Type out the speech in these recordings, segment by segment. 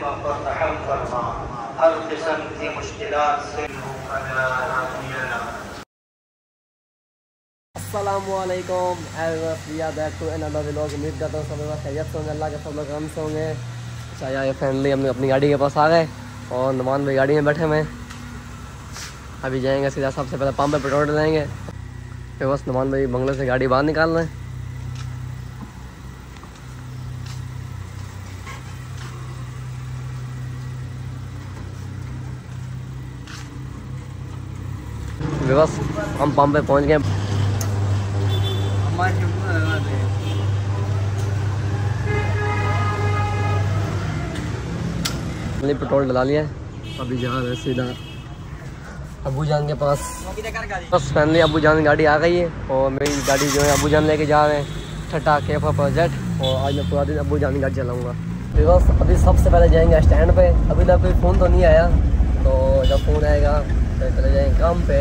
फरमा हर किस्म की मुश्किलात से बैक टू अनदर व्लॉग उम्मीद करता हूँ सब लोग खैरियत होंगे अल्लाह के सब लोग से होंगे फैमिली हम अपनी गाड़ी के पास आ गए और नुमान भाई गाड़ी में बैठे हुए हैं अभी जाएँगे सीधा सबसे पहले पंप पे पेट्रोल डालेंगे फिर बस नुमान भाई बंगले से गाड़ी बाहर निकाल रहे हैं बस हम पंप पे पहुँच गए। हमने पेट्रोल डला लिया है। अभी जा रहे सीधा अबू जान के पास। बस फाइनली अबू जान गाड़ी आ गई है और मेरी गाड़ी जो है अबू जान लेके जा रहे हैं। छठा केफा प्रोजेक्ट और आज मैं पूरा दिन अबू जान गाड़ी चलाऊँगा। बस अभी सबसे पहले जाएँगे स्टैंड पे। अभी तक कोई फ़ोन तो नहीं आया। तो जब फ़ोन आएगा तो चले जाएँगे काम पे।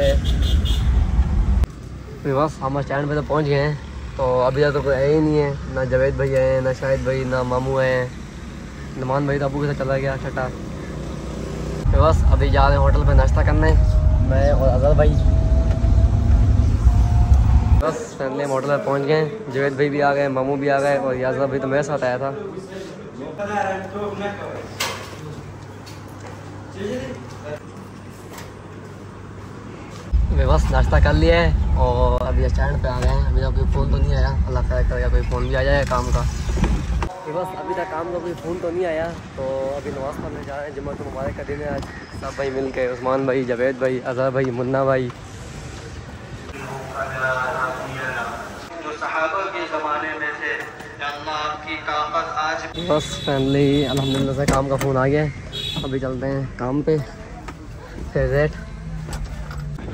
फिर बस, हम स्टैंड पे तो पहुँच गए हैं। तो अभी तक तो कोई आया ही नहीं है। ना जावेद भाई आए हैं, ना शाहिद भाई, ना मामू आए हैं। नमान भाई तो अबू के साथ चला गया, छठा। तो बस, अभी जा रहे हैं होटल पे नाश्ता करने। मैं और अजहर भाई। बस फैमिली हम होटल पर पहुँच गए जावेद भाई भी आ गए, मामू भी आ गए, और याजर भाई तो मेरे साथ आया था। बस नाश्ता कर लिया है और अभी स्टैंड पे आ गए हैं। अभी तक कोई फ़ोन तो नहीं आया। अल्लाह खैर करेगा कोई फ़ोन भी आ जाए काम का। तो बस अभी तक काम का कोई फ़ोन तो नहीं आया। तो अभी नमाज़ पढ़ने जा रहे हैं। जुम्मा तो मुबारक का दिन है आज। सब भाई मिल के उस्मान भाई जावेद भाई अजहर भाई मुन्ना भाई। बस फैमिली अल्हम्दुलिल्लाह से काम का फ़ोन आ गया है। अभी चलते हैं काम पे, फिर रेट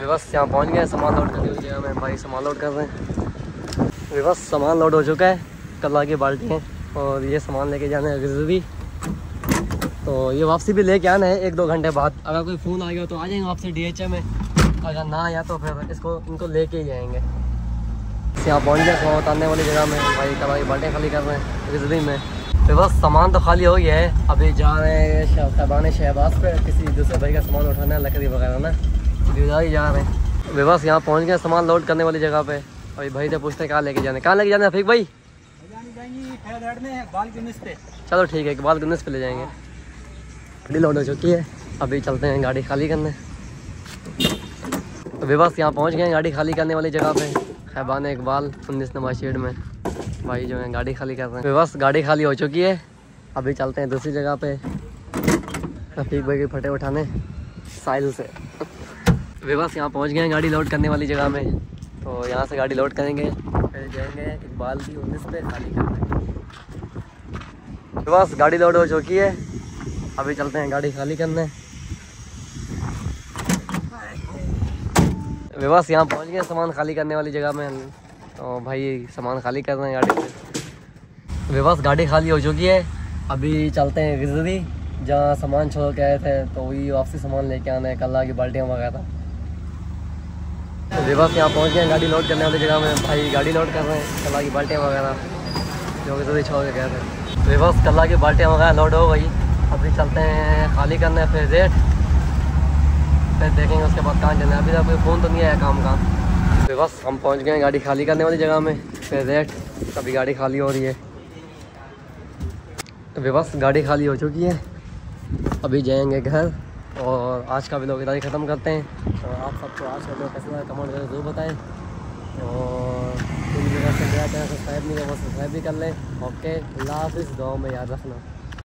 बस यहाँ पहुँच गए सामान लोड करने की जगह में भाई सामान लोड कर रहे हैं। बस सामान लोड हो चुका है। कल की बाल्टी है और ये सामान लेके जाना है रिजवी तो ये वापसी भी लेके आना है एक दो घंटे बाद। अगर कोई फ़ोन आ गया तो आ जाएँगे वापसी डी एच में। अगर ना आया तो फिर इसको, इनको लेके ही आएँगे। यहाँ पहुँच गए सामान उतारने वाली जगह में। भाई कल की बाल्टियाँ खाली कर रहे हैं रिजवी में। फिर बस सामान तो खाली हो गया है। अभी जा रहे हैं शहबाज पे। किसी दूसरे भाई का सामान उठाना है, लकड़ी वगैरह ना। उधर ही जा रहे हैं। फिर बस यहाँ पहुँच गए सामान लोड करने वाली जगह पे। अभी भाई से पूछते हैं कहाँ लेके जाने। कहाँ लेके जाना है भाई? चलो ठीक है इकबाल गंदस पे ले जाएँगे। गाड़ी लोड हो चुकी है। अभी चलते हैं गाड़ी खाली करने। तो बस यहाँ पहुँच गए गाड़ी खाली करने वाली जगह पे। खैबान इकबाल उन्नीस नंबर शेड में। भाई जो है गाड़ी खाली कर रहे हैं। बस गाड़ी खाली हो चुकी है। अभी चलते हैं दूसरी जगह पे। रफीक भाई के फटे उठाने साइल से। वे बस यहाँ पहुँच गए हैं गाड़ी लोड करने वाली जगह में। तो यहाँ से गाड़ी लोड करेंगे। फिर जाएँगे इकबाल की उन्नीस पे खाली करने। बस गाड़ी लोड हो चुकी है। अभी चलते हैं गाड़ी खाली करने। बस यहाँ पहुँच गए सामान खाली करने वाली जगह में। तो भाई सामान खाली कर रहे हैं गाड़ी से बस गाड़ी खाली हो चुकी है। अभी चलते हैं गिजरी, जहाँ सामान छोड़ के आए थे तो वही वापसी सामान लेके आना है। कल्ला की बाल्टियाँ वगैरह तो बस यहाँ पहुँच गए गाड़ी लोड करने वाली जगह में। भाई गाड़ी लोड कर रहे हैं कल्ला की बाल्टियाँ वगैरह जो कि छोड़ के गए थे। बस कल्ला की बाल्टियाँ वगैरह लोड हो गई। अभी चलते हैं, खाली करने फिर रेट फिर देखेंगे उसके बाद कहाँ जाना है। अभी तक कोई फ़ोन तो नहीं आया काम का। फिर बस हम पहुँच गए हैं गाड़ी खाली करने वाली जगह में। फिर रेट, अभी गाड़ी खाली हो रही है। तो बस गाड़ी खाली हो चुकी है। अभी जाएँगे घर और आज का व्लॉग इधर ही ख़त्म करते हैं। और आप सबको आज का व्लॉग कैसा लगा कमेंट करके ज़रूर बताएँ। और सब्सक्राइब नहीं किया वो सब्सक्राइब भी कर लें। ओके अल्लाह हाफिज़। गाँव में याद रखना।